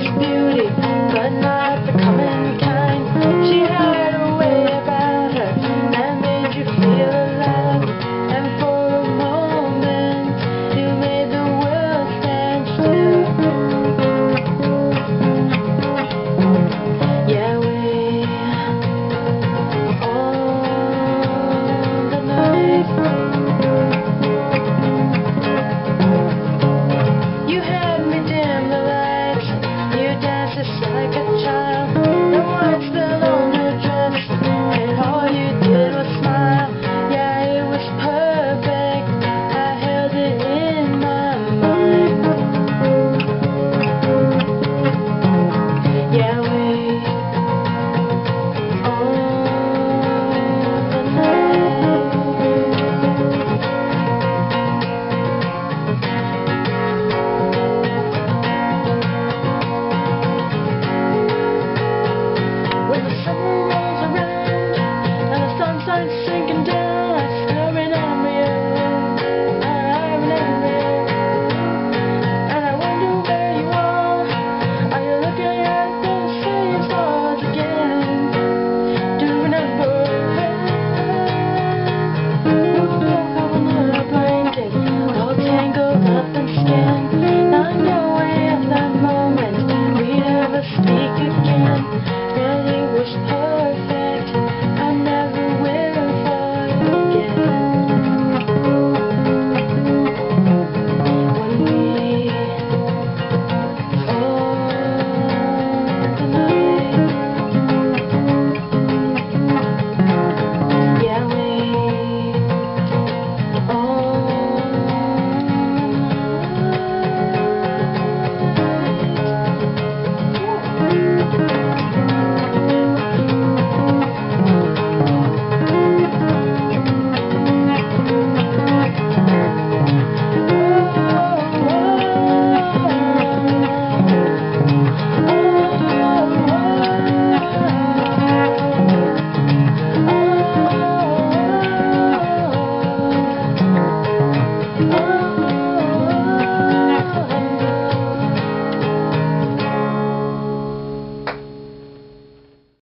beauty.